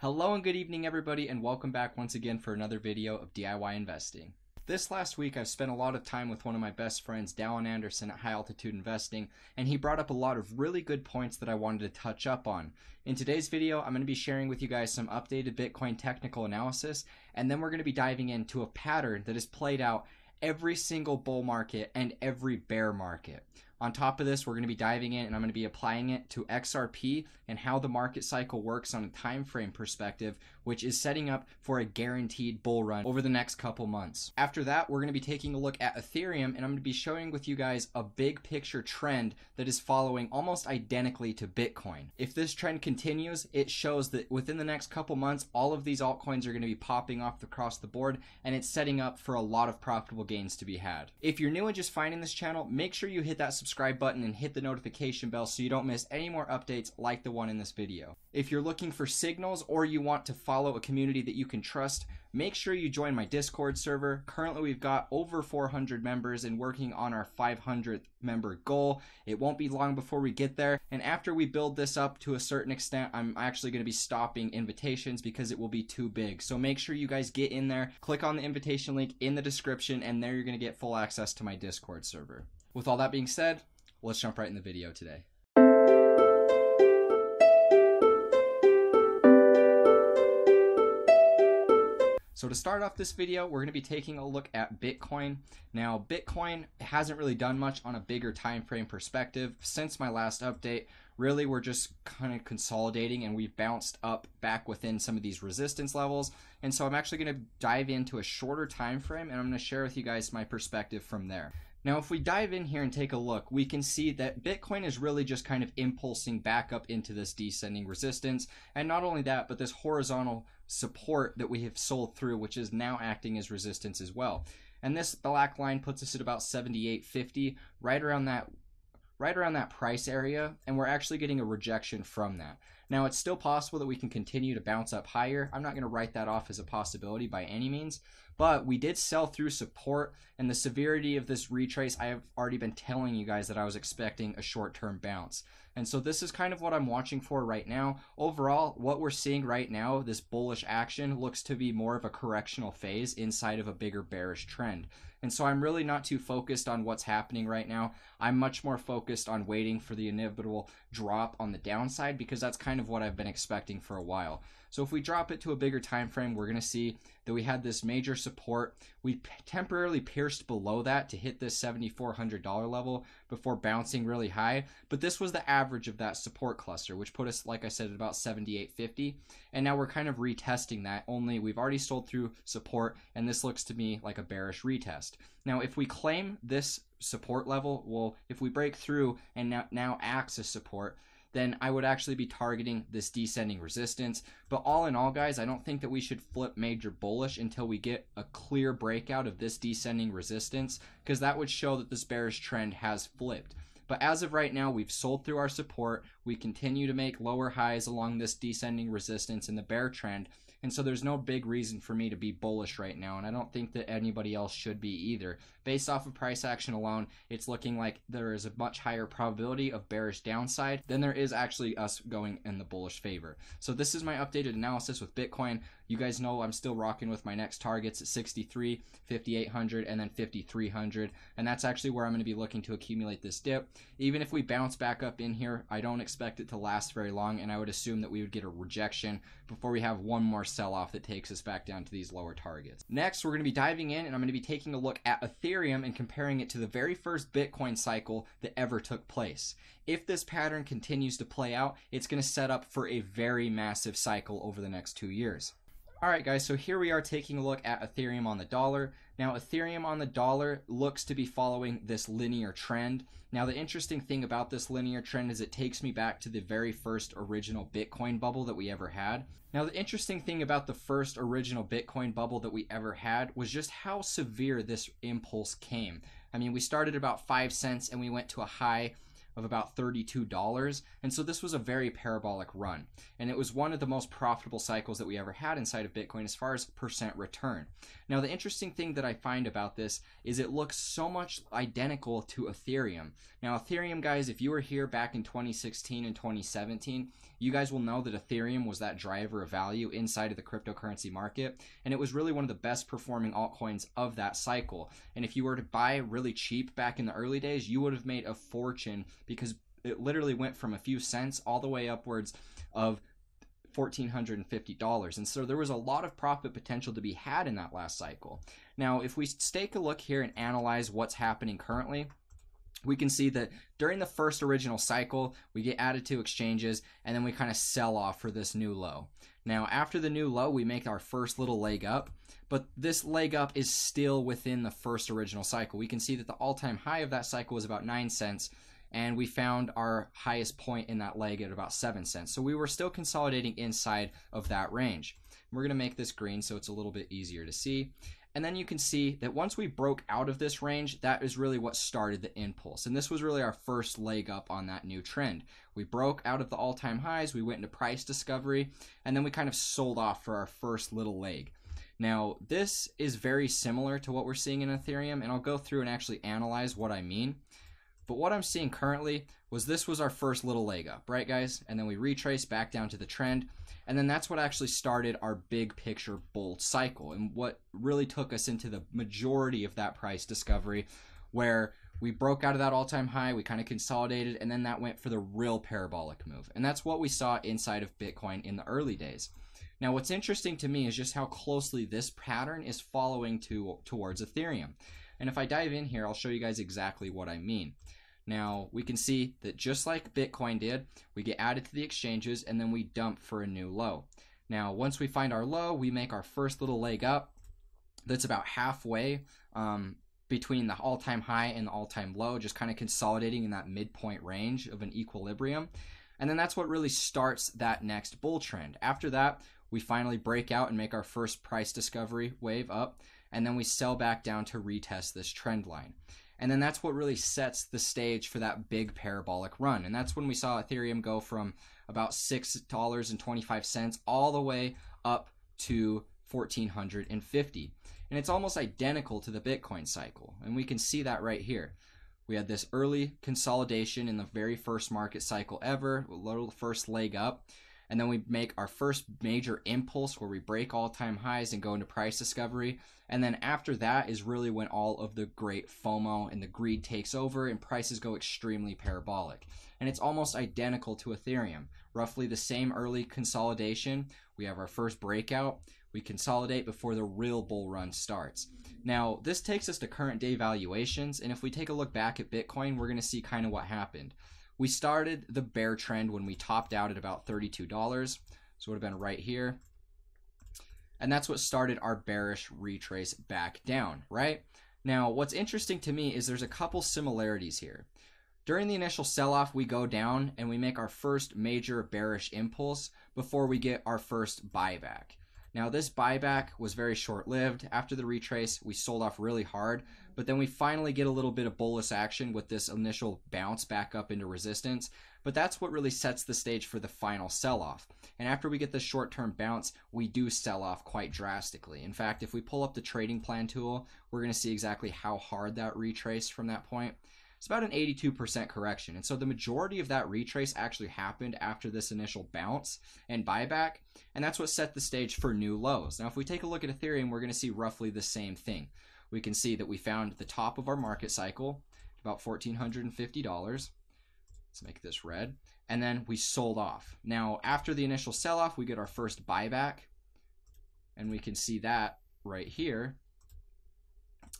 Hello and good evening everybody and welcome back once again for another video of DIY investing. This last week I've spent a lot of time with one of my best friends, Dalin Anderson at High Altitude Investing, and he brought up a lot of really good points that I wanted to touch up on. In today's video, I'm going to be sharing with you guys some updated Bitcoin technical analysis, and then we're going to be diving into a pattern that has played out every single bull market and every bear market. On top of this, we're going to be diving in and I'm going to be applying it to XRP and how the market cycle works on a time frame perspective, which is setting up for a guaranteed bull run over the next couple months. After that, we're going to be taking a look at Ethereum and I'm going to be showing with you guys a big picture trend that is following almost identically to Bitcoin. If this trend continues, it shows that within the next couple months, all of these altcoins are going to be popping off across the board and it's setting up for a lot of profitable gains to be had. If you're new and just finding this channel, make sure you hit that subscribe subscribe button and hit the notification bell so you don't miss any more updates like the one in this video. If you're looking for signals or you want to follow a community that you can trust, make sure you join my Discord server. Currently, we've got over 400 members and working on our 500th member goal. It won't be long before we get there. And after we build this up to a certain extent, I'm actually going to be stopping invitations because it will be too big. So make sure you guys get in there, click on the invitation link in the description, and there you're going to get full access to my Discord server. With all that being said, let's jump right in the video today. So to start off this video, we're going to be taking a look at Bitcoin. Now, Bitcoin hasn't really done much on a bigger time frame perspective since my last update. Really, we're just kind of consolidating and we've bounced up back within some of these resistance levels. And so I'm actually going to dive into a shorter time frame and I'm going to share with you guys my perspective from there. Now, if we dive in here and take a look, we can see that Bitcoin is really just kind of impulsing back up into this descending resistance. And not only that, but this horizontal support that we have sold through, which is now acting as resistance as well. And this black line puts us at about 78.50, right around that right around that price area, and we're actually getting a rejection from that. Now, it's still possible that we can continue to bounce up higher. I'm not going to write that off as a possibility by any means, but we did sell through support, and the severity of this retrace, I have already been telling you guys that I was expecting a short term bounce. And so this is kind of what I'm watching for right now. Overall, what we're seeing right now, this bullish action, looks to be more of a correctional phase inside of a bigger bearish trend. And so I'm really not too focused on what's happening right now. I'm much more focused on waiting for the inevitable drop on the downside because that's kind of what I've been expecting for a while. So if we drop it to a bigger time frame, we're going to see that we had this major support. We temporarily pierced below that to hit this $7,400 level before bouncing really high. But this was the average of that support cluster, which put us, like I said, at about 78.50. And now we're kind of retesting that, only we've already sold through support, and this looks to me like a bearish retest. Now, if we claim this support level, well, if we break through and now, now acts as support, then I would actually be targeting this descending resistance. But all in all, guys, I don't think that we should flip major bullish until we get a clear breakout of this descending resistance, because that would show that this bearish trend has flipped. But as of right now, we've sold through our support. We continue to make lower highs along this descending resistance in the bear trend. And so there's no big reason for me to be bullish right now. And I don't think that anybody else should be either. Based off of price action alone, it's looking like there is a much higher probability of bearish downside than there is actually us going in the bullish favor. So this is my updated analysis with Bitcoin. You guys know I'm still rocking with my next targets at 63, 5800, and then 5300. And that's actually where I'm going to be looking to accumulate this dip. Even if we bounce back up in here, I don't expect it to last very long. And I would assume that we would get a rejection before we have one more sell off that takes us back down to these lower targets. Next, we're going to be diving in and I'm going to be taking a look at Ethereum and comparing it to the very first Bitcoin cycle that ever took place. If this pattern continues to play out, it's going to set up for a very massive cycle over the next two years. Alright guys, so here we are taking a look at Ethereum on the dollar. Now Ethereum on the dollar looks to be following this linear trend. Now the interesting thing about this linear trend is it takes me back to the very first original Bitcoin bubble that we ever had. Now the interesting thing about the first original Bitcoin bubble that we ever had was just how severe this impulse came. I mean, we started about 5 cents and we went to a high of about $32. And so this was a very parabolic run. And it was one of the most profitable cycles that we ever had inside of Bitcoin as far as percent return. Now, the interesting thing that I find about this is it looks so much identical to Ethereum. Now, Ethereum, guys, if you were here back in 2016 and 2017, you guys will know that Ethereum was that driver of value inside of the cryptocurrency market. And it was really one of the best performing altcoins of that cycle. And if you were to buy really cheap back in the early days, you would have made a fortune because it literally went from a few cents all the way upwards of $1,450. And so there was a lot of profit potential to be had in that last cycle. Now, if we take a look here and analyze what's happening currently, we can see that during the first original cycle, we get added to exchanges and then we kind of sell off for this new low. Now, after the new low, we make our first little leg up, but this leg up is still within the first original cycle. We can see that the all time high of that cycle was about 9 cents, and we found our highest point in that leg at about 7 cents. So we were still consolidating inside of that range. We're going to make this green so it's a little bit easier to see. And then you can see that once we broke out of this range, that is really what started the impulse. And this was really our first leg up on that new trend. We broke out of the all time highs, we went into price discovery, and then we kind of sold off for our first little leg. Now, this is very similar to what we're seeing in Ethereum, and I'll go through and actually analyze what I mean. But what I'm seeing currently was this was our first little leg up, right, guys? And then we retrace back down to the trend. And then that's what actually started our big picture bull cycle and what really took us into the majority of that price discovery where we broke out of that all time high, we kind of consolidated, and then that went for the real parabolic move. And that's what we saw inside of Bitcoin in the early days. Now, what's interesting to me is just how closely this pattern is following to, towards Ethereum. And if I dive in here, I'll show you guys exactly what I mean. Now, we can see that just like Bitcoin did, we get added to the exchanges and then we dump for a new low. Now, once we find our low, we make our first little leg up that's about halfway um, between the all time high and the all time low, just kind of consolidating in that midpoint range of an equilibrium. And then that's what really starts that next bull trend. After that, we finally break out and make our first price discovery wave up, and then we sell back down to retest this trend line. And then that's what really sets the stage for that big parabolic run. And that's when we saw Ethereum go from about $6.25 all the way up to 1450. And it's almost identical to the Bitcoin cycle. And we can see that right here. We had this early consolidation in the very first market cycle ever, little first leg up and then we make our first major impulse where we break all-time highs and go into price discovery. And then after that is really when all of the great FOMO and the greed takes over and prices go extremely parabolic. And it's almost identical to Ethereum. Roughly the same early consolidation. We have our first breakout. We consolidate before the real bull run starts. Now this takes us to current day valuations. And if we take a look back at Bitcoin we're going to see kind of what happened we started the bear trend when we topped out at about $32. So it would have been right here. And that's what started our bearish retrace back down, right? Now, what's interesting to me is there's a couple similarities here. During the initial sell off, we go down and we make our first major bearish impulse before we get our first buyback. Now, this buyback was very short lived. After the retrace, we sold off really hard, but then we finally get a little bit of bolus action with this initial bounce back up into resistance. But that's what really sets the stage for the final sell off. And after we get this short term bounce, we do sell off quite drastically. In fact, if we pull up the trading plan tool, we're going to see exactly how hard that retrace from that point. It's about an 82% correction. And so the majority of that retrace actually happened after this initial bounce and buyback. And that's what set the stage for new lows. Now, if we take a look at Ethereum, we're going to see roughly the same thing we can see that we found the top of our market cycle, about $1,450. Let's make this red. And then we sold off. Now, after the initial sell off, we get our first buyback. And we can see that right here.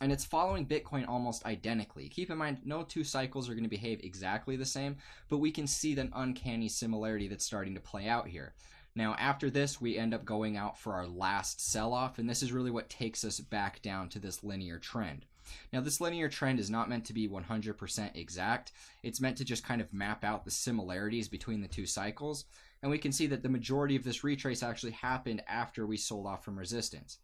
And it's following Bitcoin almost identically. Keep in mind, no two cycles are going to behave exactly the same, but we can see the uncanny similarity that's starting to play out here. Now, after this, we end up going out for our last sell off, and this is really what takes us back down to this linear trend. Now, this linear trend is not meant to be 100% exact. It's meant to just kind of map out the similarities between the two cycles. And we can see that the majority of this retrace actually happened after we sold off from resistance.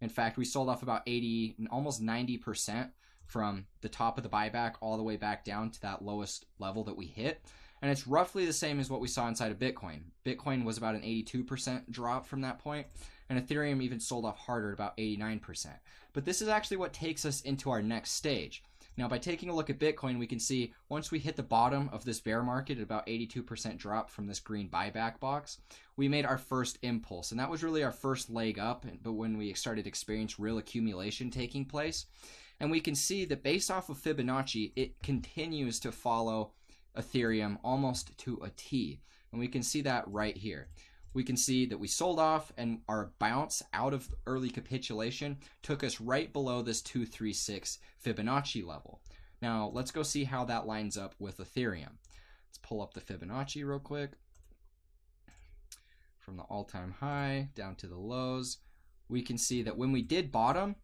In fact, we sold off about 80, almost 90% from the top of the buyback all the way back down to that lowest level that we hit. And it's roughly the same as what we saw inside of Bitcoin. Bitcoin was about an 82% drop from that point, and Ethereum even sold off harder at about 89%. But this is actually what takes us into our next stage. Now, by taking a look at Bitcoin, we can see once we hit the bottom of this bear market at about 82% drop from this green buyback box, we made our first impulse. And that was really our first leg up, but when we started to experience real accumulation taking place. And we can see that based off of Fibonacci, it continues to follow Ethereum almost to a T. And we can see that right here. We can see that we sold off and our bounce out of early capitulation took us right below this 236 Fibonacci level. Now let's go see how that lines up with Ethereum. Let's pull up the Fibonacci real quick. From the all-time high down to the lows, we can see that when we did bottom,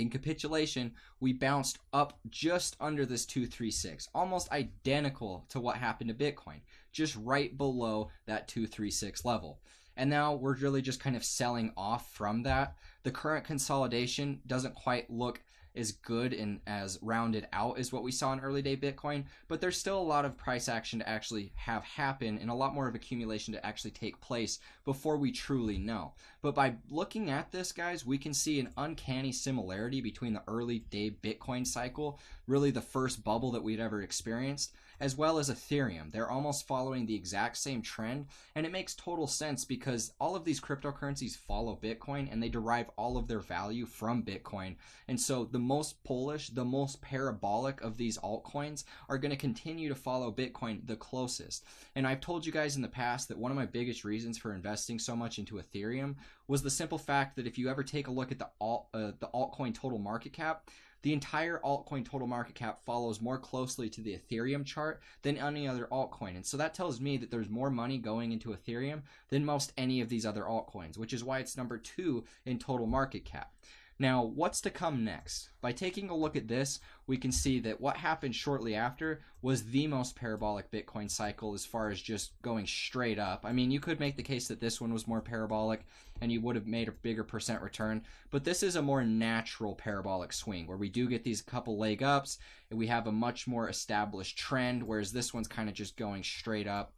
in capitulation, we bounced up just under this 236, almost identical to what happened to Bitcoin, just right below that 236 level. And now we're really just kind of selling off from that. The current consolidation doesn't quite look as good and as rounded out as what we saw in early day Bitcoin, but there's still a lot of price action to actually have happen and a lot more of accumulation to actually take place before we truly know. But by looking at this, guys, we can see an uncanny similarity between the early day Bitcoin cycle, really the first bubble that we'd ever experienced, as well as Ethereum. They're almost following the exact same trend, and it makes total sense because all of these cryptocurrencies follow Bitcoin and they derive all of their value from Bitcoin. And so the most bullish, the most parabolic of these altcoins are going to continue to follow Bitcoin the closest. And I've told you guys in the past that one of my biggest reasons for investing so much into Ethereum was the simple fact that if you ever take a look at the alt uh, the altcoin total market cap, the entire altcoin total market cap follows more closely to the Ethereum chart than any other altcoin. And so that tells me that there's more money going into Ethereum than most any of these other altcoins, which is why it's number two in total market cap. Now, what's to come next? By taking a look at this, we can see that what happened shortly after was the most parabolic Bitcoin cycle as far as just going straight up. I mean, you could make the case that this one was more parabolic and you would have made a bigger percent return, but this is a more natural parabolic swing where we do get these couple leg ups and we have a much more established trend, whereas this one's kind of just going straight up.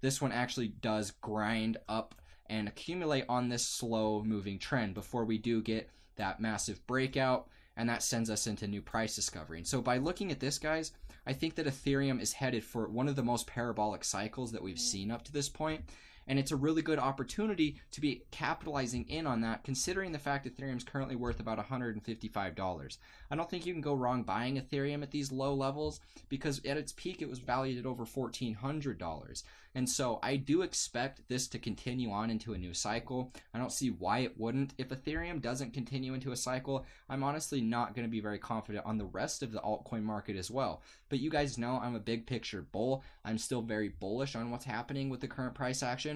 This one actually does grind up and accumulate on this slow moving trend before we do get that massive breakout, and that sends us into new price discovery. And so by looking at this, guys, I think that Ethereum is headed for one of the most parabolic cycles that we've mm-hmm. seen up to this point. And it's a really good opportunity to be capitalizing in on that, considering the fact that Ethereum is currently worth about $155. I don't think you can go wrong buying Ethereum at these low levels because at its peak it was valued at over $1,400. And so I do expect this to continue on into a new cycle. I don't see why it wouldn't. If Ethereum doesn't continue into a cycle, I'm honestly not going to be very confident on the rest of the altcoin market as well. But you guys know I'm a big picture bull. I'm still very bullish on what's happening with the current price action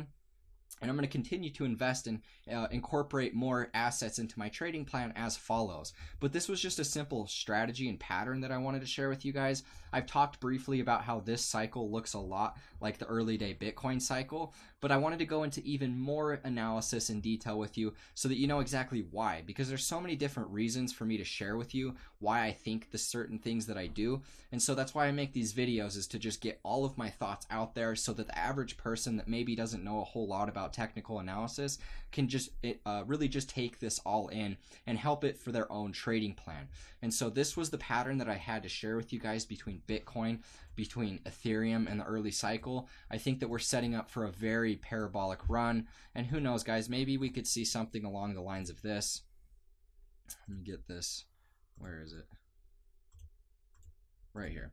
and I'm going to continue to invest and uh, incorporate more assets into my trading plan as follows. But this was just a simple strategy and pattern that I wanted to share with you guys. I've talked briefly about how this cycle looks a lot like the early day Bitcoin cycle, but I wanted to go into even more analysis and detail with you so that you know exactly why because there's so many different reasons for me to share with you why I think the certain things that I do. And so that's why I make these videos is to just get all of my thoughts out there so that the average person that maybe doesn't know a whole lot about technical analysis can just uh, really just take this all in and help it for their own trading plan. And so this was the pattern that I had to share with you guys between Bitcoin, between Ethereum and the early cycle. I think that we're setting up for a very parabolic run. And who knows, guys, maybe we could see something along the lines of this. Let me get this. Where is it? Right here.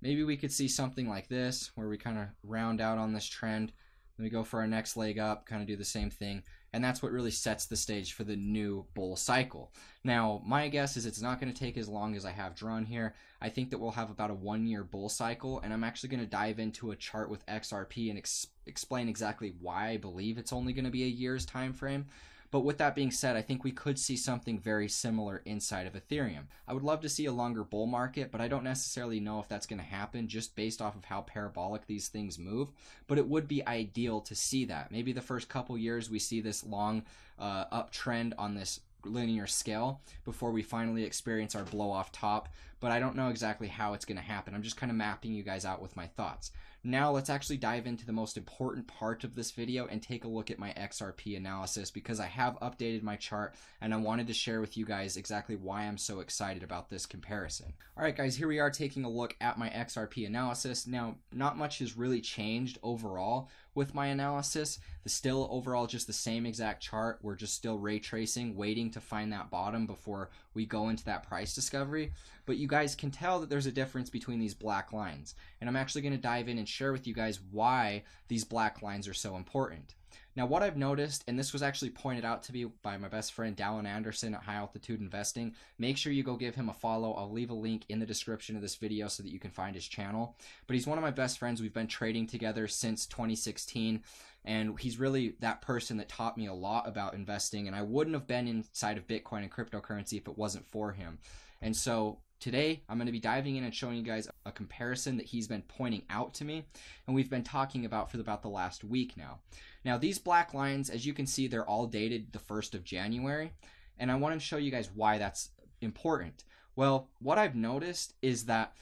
Maybe we could see something like this where we kind of round out on this trend. Then we go for our next leg up, kind of do the same thing and that's what really sets the stage for the new bull cycle. Now, my guess is it's not going to take as long as I have drawn here. I think that we'll have about a one year bull cycle, and I'm actually going to dive into a chart with XRP and ex- explain exactly why I believe it's only going to be a year's time frame. But with that being said, I think we could see something very similar inside of Ethereum. I would love to see a longer bull market, but I don't necessarily know if that's going to happen just based off of how parabolic these things move. But it would be ideal to see that. Maybe the first couple years we see this long uh, uptrend on this linear scale before we finally experience our blow off top, but I don't know exactly how it's going to happen. I'm just kind of mapping you guys out with my thoughts. Now let's actually dive into the most important part of this video and take a look at my XRP analysis because I have updated my chart and I wanted to share with you guys exactly why I'm so excited about this comparison. All right guys, here we are taking a look at my XRP analysis. Now, not much has really changed overall with my analysis. The still overall just the same exact chart. We're just still retracing, waiting to find that bottom before we go into that price discovery. But you guys can tell that there's a difference between these black lines. And I'm actually going to dive in and share with you guys why these black lines are so important. Now, what I've noticed, and this was actually pointed out to me by my best friend Dalin Anderson at High Altitude Investing, make sure you go give him a follow. I'll leave a link in the description of this video so that you can find his channel. But he's one of my best friends. We've been trading together since 2016, and he's really that person that taught me a lot about investing. And I wouldn't have been inside of Bitcoin and cryptocurrency if it wasn't for him. And so Today, I'm going to be diving in and showing you guys a comparison that he's been pointing out to me and we've been talking about for about the last week now. Now, these black lines, as you can see, they're all dated the 1st of January, and I want to show you guys why that's important. Well, what I've noticed is that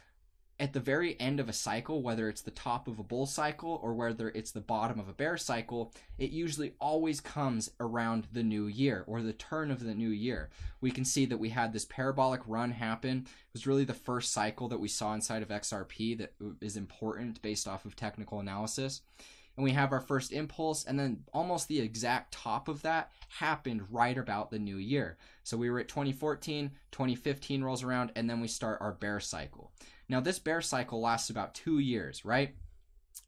at the very end of a cycle, whether it's the top of a bull cycle or whether it's the bottom of a bear cycle, it usually always comes around the new year or the turn of the new year. We can see that we had this parabolic run happen. It was really the first cycle that we saw inside of XRP that is important based off of technical analysis. And we have our first impulse, and then almost the exact top of that happened right about the new year. So we were at 2014, 2015 rolls around, and then we start our bear cycle. Now, this bear cycle lasts about two years, right?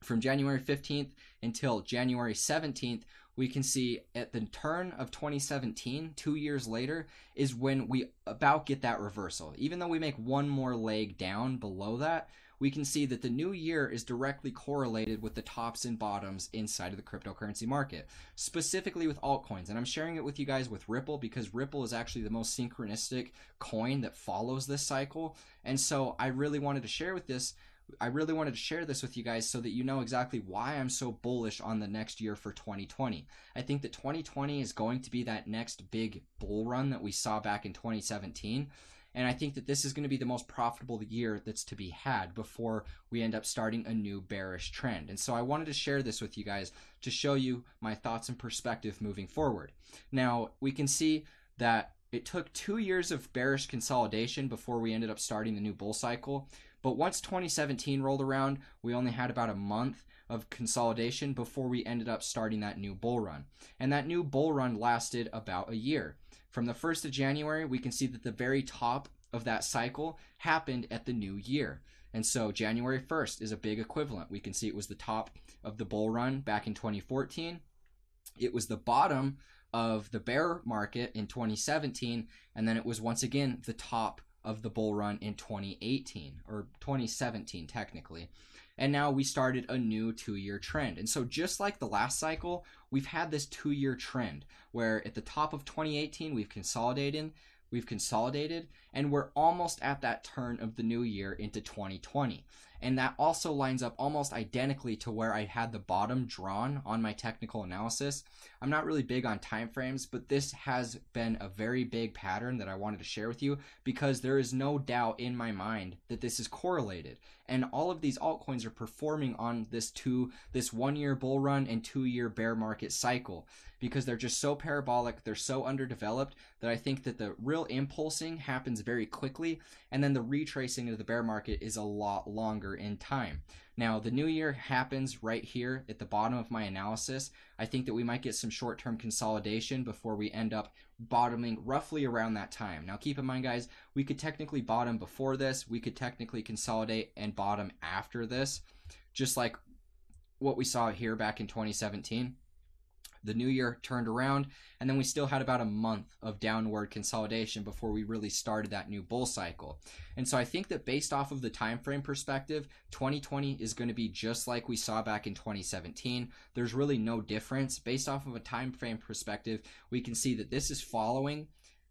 From January 15th until January 17th, we can see at the turn of 2017, two years later, is when we about get that reversal. Even though we make one more leg down below that, we can see that the new year is directly correlated with the tops and bottoms inside of the cryptocurrency market, specifically with altcoins. And I'm sharing it with you guys with Ripple because Ripple is actually the most synchronistic coin that follows this cycle. And so I really wanted to share with this I really wanted to share this with you guys so that you know exactly why I'm so bullish on the next year for 2020. I think that 2020 is going to be that next big bull run that we saw back in 2017. And I think that this is going to be the most profitable year that's to be had before we end up starting a new bearish trend. And so I wanted to share this with you guys to show you my thoughts and perspective moving forward. Now, we can see that it took two years of bearish consolidation before we ended up starting the new bull cycle. But once 2017 rolled around, we only had about a month of consolidation before we ended up starting that new bull run. And that new bull run lasted about a year. From the 1st of January, we can see that the very top of that cycle happened at the new year. And so January 1st is a big equivalent. We can see it was the top of the bull run back in 2014. It was the bottom of the bear market in 2017. And then it was once again the top of the bull run in 2018 or 2017, technically. And now we started a new two year trend. And so, just like the last cycle, we've had this two year trend where at the top of 2018, we've consolidated, we've consolidated, and we're almost at that turn of the new year into 2020. And that also lines up almost identically to where I had the bottom drawn on my technical analysis. I'm not really big on time frames, but this has been a very big pattern that I wanted to share with you because there is no doubt in my mind that this is correlated. And all of these altcoins are performing on this two this one year bull run and two year bear market cycle because they're just so parabolic, they're so underdeveloped that I think that the real impulsing happens very quickly and then the retracing of the bear market is a lot longer in time. Now, the new year happens right here at the bottom of my analysis. I think that we might get some short term consolidation before we end up bottoming roughly around that time. Now, keep in mind, guys, we could technically bottom before this, we could technically consolidate and bottom after this, just like what we saw here back in 2017 the new year turned around and then we still had about a month of downward consolidation before we really started that new bull cycle. And so i think that based off of the time frame perspective 2020 is going to be just like we saw back in 2017 there's really no difference. Based off of a time frame perspective we can see that this is following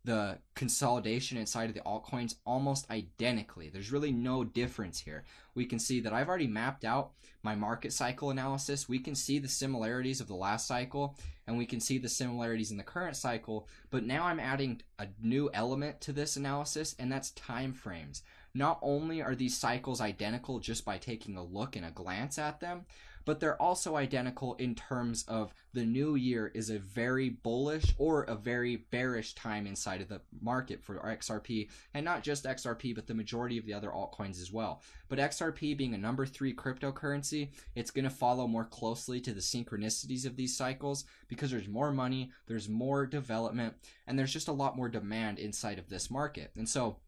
the consolidation inside of the altcoins almost identically. There's really no difference here. We can see that I've already mapped out my market cycle analysis. We can see the similarities of the last cycle and we can see the similarities in the current cycle, but now I'm adding a new element to this analysis and that's time frames. Not only are these cycles identical just by taking a look and a glance at them, but they're also identical in terms of the new year is a very bullish or a very bearish time inside of the market for XRP, and not just XRP, but the majority of the other altcoins as well. But XRP being a number three cryptocurrency, it's going to follow more closely to the synchronicities of these cycles because there's more money, there's more development, and there's just a lot more demand inside of this market. And so,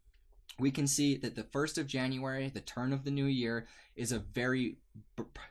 we can see that the 1st of January, the turn of the new year, is a very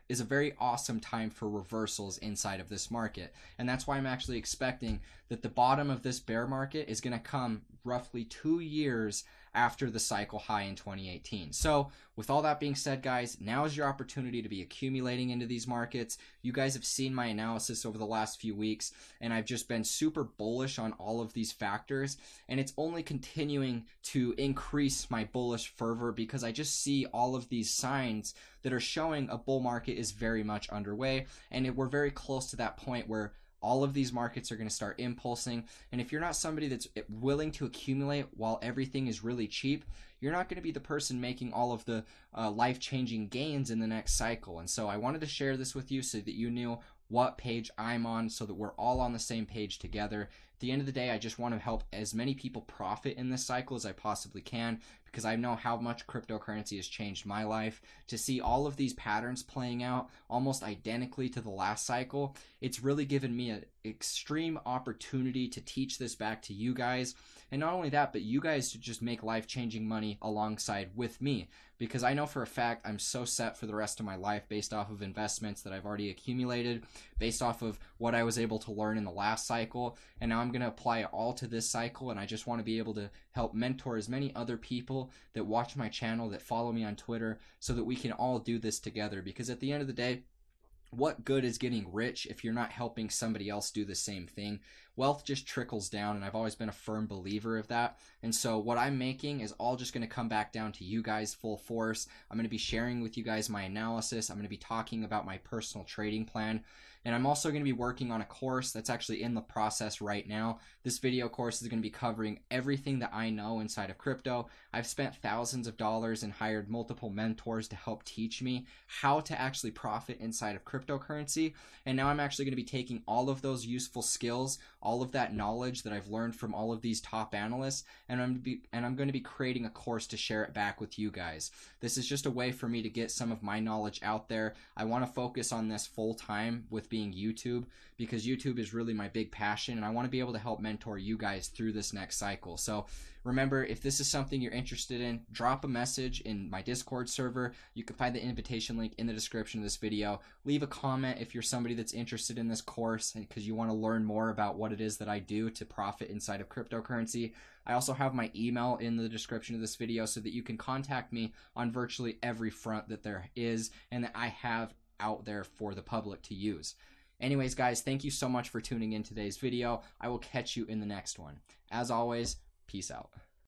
is a very awesome time for reversals inside of this market. And that's why I'm actually expecting that the bottom of this bear market is going to come roughly 2 years after the cycle high in 2018. So, with all that being said, guys, now is your opportunity to be accumulating into these markets. You guys have seen my analysis over the last few weeks, and I've just been super bullish on all of these factors, and it's only continuing to increase my bullish fervor because I just see all of these signs that are showing a bull market is very much underway, and we're very close to that point where all of these markets are going to start impulsing. And if you're not somebody that's willing to accumulate while everything is really cheap, you're not going to be the person making all of the uh, life changing gains in the next cycle. And so I wanted to share this with you so that you knew what page I'm on so that we're all on the same page together. At the end of the day, I just want to help as many people profit in this cycle as I possibly can because I know how much cryptocurrency has changed my life. To see all of these patterns playing out almost identically to the last cycle, it's really given me an extreme opportunity to teach this back to you guys. And not only that, but you guys to just make life changing money alongside with me because I know for a fact I'm so set for the rest of my life based off of investments that I've already accumulated, based off of what I was able to learn in the last cycle. And now I'm going to apply it all to this cycle. And I just want to be able to help mentor as many other people that watch my channel, that follow me on Twitter, so that we can all do this together. Because at the end of the day, what good is getting rich if you're not helping somebody else do the same thing? Wealth just trickles down, and I've always been a firm believer of that. And so, what I'm making is all just going to come back down to you guys full force. I'm going to be sharing with you guys my analysis. I'm going to be talking about my personal trading plan. And I'm also going to be working on a course that's actually in the process right now. This video course is going to be covering everything that I know inside of crypto. I've spent thousands of dollars and hired multiple mentors to help teach me how to actually profit inside of cryptocurrency. And now I'm actually going to be taking all of those useful skills, all of that knowledge that I've learned from all of these top analysts, and I'm be, and I'm going to be creating a course to share it back with you guys. This is just a way for me to get some of my knowledge out there. I want to focus on this full time with being YouTube because YouTube is really my big passion and I want to be able to help mentor you guys through this next cycle. So remember, if this is something you're interested in, drop a message in my Discord server. You can find the invitation link in the description of this video. Leave a comment if you're somebody that's interested in this course because you want to learn more about what it is that I do to profit inside of cryptocurrency. I also have my email in the description of this video so that you can contact me on virtually every front that there is and that I have out there for the public to use. Anyways, guys, thank you so much for tuning in today's video. I will catch you in the next one. As always, peace out.